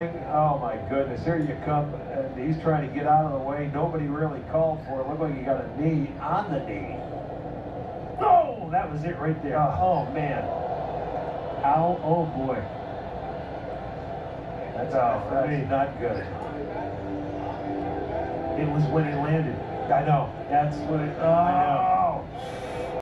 Oh my goodness, here you come. And he's trying to get out of the way. Nobody really called for it. Look like he got a knee on the knee. Oh, that was it right there. Oh man. Ow, oh boy. That's, Oh, that's me. not good. It was when he landed. I know. That's what it. Oh, I know. Oh,